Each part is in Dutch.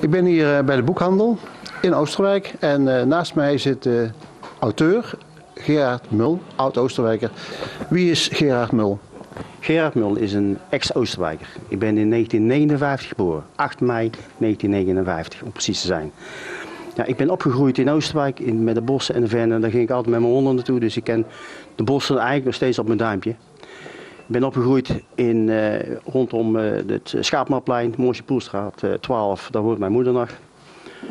Ik ben hier eh, bij de boekhandel in Oosterwijk en eh, naast mij zit de auteur Gerard Mul, oud-Oosterwijker. Wie is Gerard Mul? Gerard Mul is een ex-Oosterwijker. Ik ben in 1959 geboren. 8 mei 1959 om precies te zijn. Ja, ik ben opgegroeid in Oosterwijk in, met de bossen en de vennen. Daar ging ik altijd met mijn honden naartoe. Dus ik ken de bossen eigenlijk nog steeds op mijn duimpje. Ben opgegroeid in, eh, rondom eh, het Schaapmapplein, Moorsje Poelstraat eh, 12. Daar woont mijn moeder nog.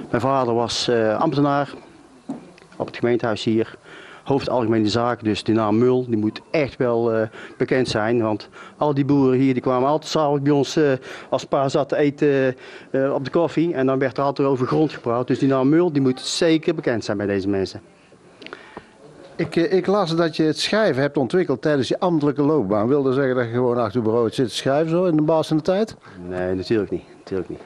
Mijn vader was eh, ambtenaar op het gemeentehuis hier. Hoofd Algemene Zaken, dus die naam Mul, die moet echt wel eh, bekend zijn. Want al die boeren hier die kwamen altijd s'avonds bij ons eh, als pa zat te eten eh, op de koffie. En dan werd er altijd over grond gepraat. Dus die naam Mul die moet zeker bekend zijn bij deze mensen. Ik, eh, ik las dat je het schrijven hebt ontwikkeld tijdens je ambtelijke loopbaan. Wil dat zeggen dat je gewoon achter je bureau zit te schrijven zo in de baas van de tijd? Nee, natuurlijk niet. Natuurlijk niet.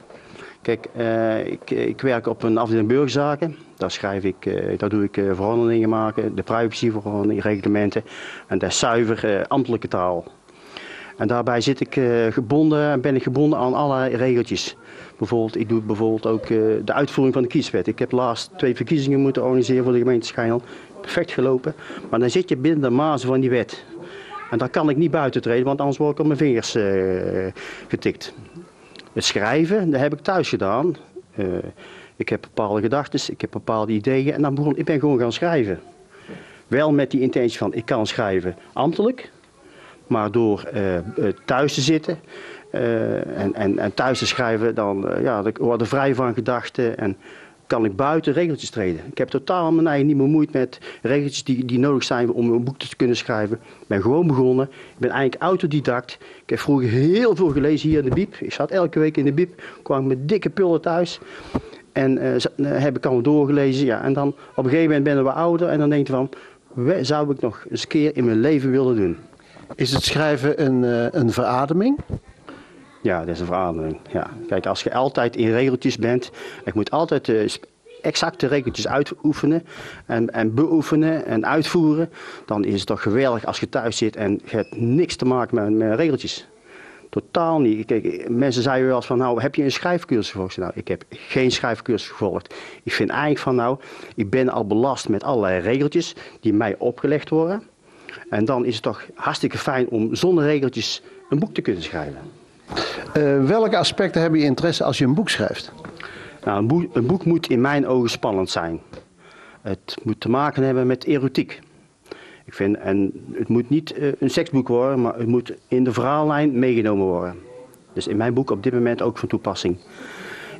Kijk, eh, ik, ik werk op een afdeling burgerzaken. Daar schrijf ik, eh, daar doe ik eh, verordeningen maken, de privacyverordeningen, reglementen. En dat is zuiver eh, ambtelijke taal. En daarbij zit ik eh, gebonden, ben ik gebonden aan allerlei regeltjes. Bijvoorbeeld, ik doe bijvoorbeeld ook eh, de uitvoering van de kieswet. Ik heb laatst twee verkiezingen moeten organiseren voor de gemeente Schijnel. Perfect gelopen. Maar dan zit je binnen de mazen van die wet. En daar kan ik niet buiten treden, want anders word ik op mijn vingers eh, getikt. Het schrijven, dat heb ik thuis gedaan. Eh, ik heb bepaalde gedachten, ik heb bepaalde ideeën en dan begon, ik ben gewoon gaan schrijven. Wel met die intentie van, ik kan schrijven ambtelijk, maar door eh, thuis te zitten en, en, en thuis te schrijven, dan ja, dan word ik vrij van gedachten en kan ik buiten regeltjes treden. Ik heb totaal mijn eigen niet bemoeid met regeltjes die, die nodig zijn om een boek te kunnen schrijven. Ik ben gewoon begonnen. Ik ben eigenlijk autodidact. Ik heb vroeger heel veel gelezen hier in de biep. Ik zat elke week in de biep, kwam met dikke pullen thuis. En eh, eh, heb ik allemaal doorgelezen. Ja. En dan op een gegeven moment ben je wat ouder en dan denk je van, wat zou ik nog eens een keer in mijn leven willen doen? Is het schrijven een, eh, een verademing? Ja, dat is een verademing. Ja. Kijk, als je altijd in regeltjes bent, ik moet altijd exacte regeltjes uitoefenen en, en beoefenen en uitvoeren, dan is het toch geweldig als je thuis zit en je hebt niks te maken met, met regeltjes. Totaal niet. Kijk, mensen zeiden wel eens van, nou, heb je een schrijfcursus gevolgd? Nou, ik heb geen schrijfcursus gevolgd. Ik vind eigenlijk van, nou, ik ben al belast met allerlei regeltjes die mij opgelegd worden. En dan is het toch hartstikke fijn om zonder regeltjes een boek te kunnen schrijven. Eh, welke aspecten heb je interesse als je een boek schrijft? Nou, een, boek, moet in mijn ogen spannend zijn. Het moet te maken hebben met erotiek. Ik vind, en het moet niet eh, een seksboek worden, maar het moet in de verhaallijn meegenomen worden. Dus in mijn boek op dit moment ook van toepassing.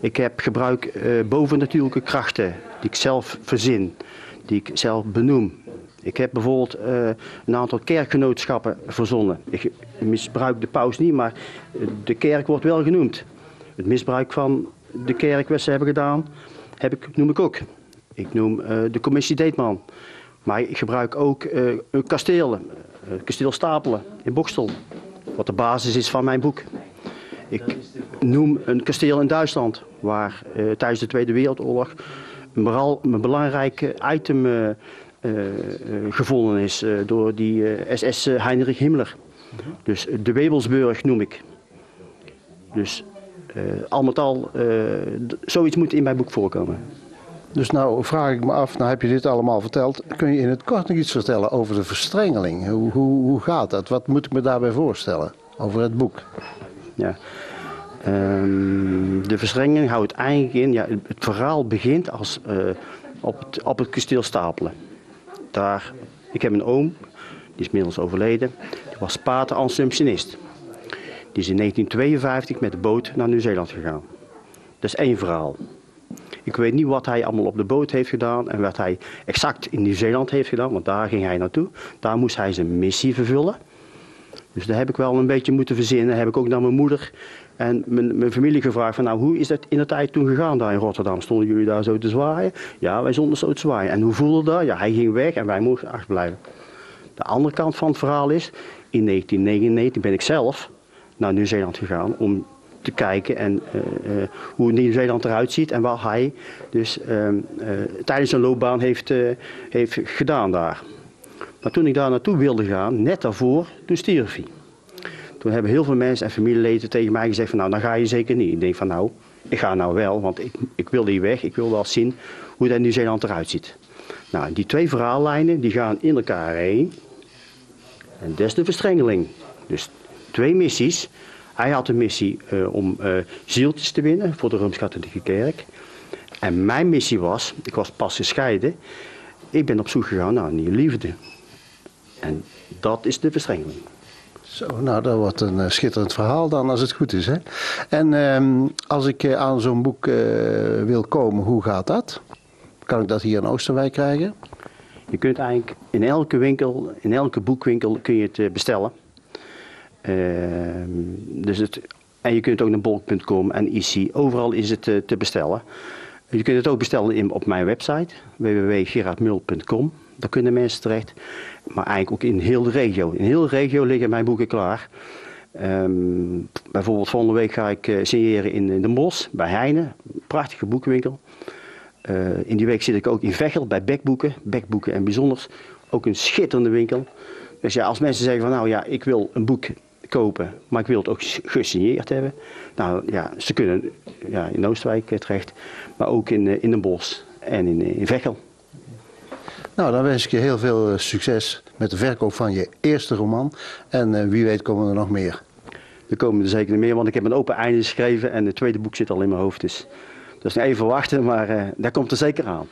Ik heb gebruik eh, bovennatuurlijke krachten die ik zelf verzin, die ik zelf benoem. Ik heb bijvoorbeeld eh, een aantal kerkgenootschappen verzonnen. Ik misbruik de paus niet, maar de kerk wordt wel genoemd. Het misbruik van de kerk wat ze hebben gedaan, heb ik, noem ik ook. Ik noem eh, de commissie Deetman. Maar ik gebruik ook eh, een kasteel, eh, kasteel Stapelen in Bokstel. Wat de basis is van mijn boek. Ik noem een kasteel in Duitsland, waar eh, tijdens de Tweede Wereldoorlog een, een belangrijk item eh, eh, eh, gevonden is eh, door die eh, SS Heinrich Himmler. Dus eh, de Webelsburg noem ik. Dus eh, al met al, eh, zoiets moet in mijn boek voorkomen. Dus nou vraag ik me af, nou heb je dit allemaal verteld. Kun je in het kort nog iets vertellen over de verstrengeling? Hoe, hoe, hoe gaat dat? Wat moet ik me daarbij voorstellen over het boek? Ja. Ehm, de verstrenging houdt eigenlijk in, ja, het, verhaal begint als, eh, op, het, op het kasteel Stapelen. Daar, ik heb een oom, die is inmiddels overleden, die was pater Assumptionist. Die is in 1952 met de boot naar Nieuw-Zeeland gegaan. Dat is één verhaal. Ik weet niet wat hij allemaal op de boot heeft gedaan en wat hij exact in Nieuw-Zeeland heeft gedaan, want daar ging hij naartoe. Daar moest hij zijn missie vervullen. Dus daar heb ik wel een beetje moeten verzinnen. Heb ik ook naar mijn moeder en mijn, mijn familie gevraagd van nou, hoe is dat in de tijd toen gegaan daar in Rotterdam? Stonden jullie daar zo te zwaaien? Ja, wij stonden zo te zwaaien. En hoe voelde dat? Ja, hij ging weg en wij mochten achterblijven. De andere kant van het verhaal is, in 1999 ben ik zelf naar Nieuw-Zeeland gegaan om te kijken en, eh, eh, hoe Nieuw-Zeeland eruit ziet en wat hij dus ehm, eh, tijdens zijn loopbaan heeft, heeft gedaan daar. Maar toen ik daar naartoe wilde gaan, net daarvoor, toen stierf hij. Toen hebben heel veel mensen en familieleden tegen mij gezegd van nou, dan ga je zeker niet. Ik denk van nou, ik ga nou wel, want ik, ik wil die weg. Ik wil wel zien hoe dat Nieuw-Zeeland eruit ziet. Nou, die twee verhaallijnen die gaan in elkaar heen. En is de verstrengeling. Dus twee missies. Hij had een missie eh, om uh, zieltjes te winnen voor de Rooms-Katholieke Kerk. En mijn missie was, ik was pas gescheiden. Ik ben op zoek gegaan naar een nieuwe liefde. En dat is de verstrengeling. Zo, nou, dat wordt een uh, schitterend verhaal dan, als het goed is. Hè? En uh, als ik uh, aan zo'n boek uh, wil komen, hoe gaat dat? Kan ik dat hier in Oosterwijk krijgen? Je kunt eigenlijk in elke winkel, in elke boekwinkel kun je het bestellen. Ehm, dus het, en je kunt ook naar bol.com en IC, overal is het te bestellen. Je kunt het ook bestellen in, op mijn website www.gerardmul.com. Daar kunnen mensen terecht. Maar eigenlijk ook in heel de regio. In heel de regio liggen mijn boeken klaar. Um, bijvoorbeeld volgende week ga ik uh, signeren in, in Den bij Heine. Prachtige boekenwinkel. Uh, in die week zit ik ook in Veghel bij Bekboeken. Bekboeken en Bijzonders. Ook een schitterende winkel. Dus ja, als mensen zeggen van nou ja, ik wil een boek kopen, maar ik wil het ook gesigneerd hebben. Nou ja, ze kunnen ja, in Oosterwijk terecht, maar ook in, in Den Bosch en in, in Veghel. Nou, dan wens ik je heel veel succes met de verkoop van je eerste roman. En uh, wie weet komen er nog meer. Er komen er zeker meer, want ik heb een open einde geschreven en het tweede boek zit al in mijn hoofd. Dus, dus even wachten, maar uh, daar komt er zeker aan.